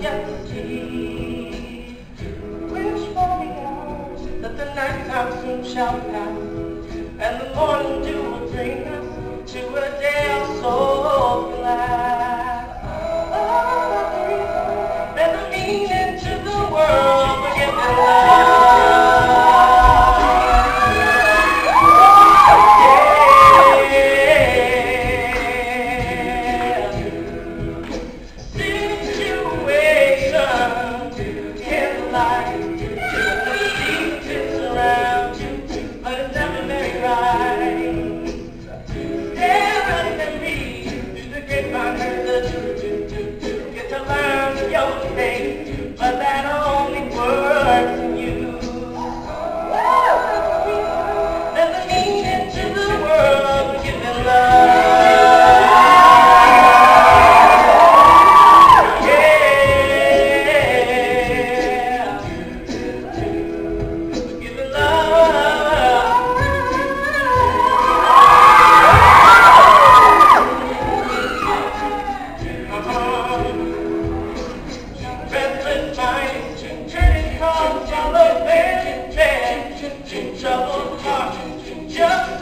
Wish for the hours that the night time soon shall pass and the morning.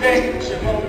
relationship.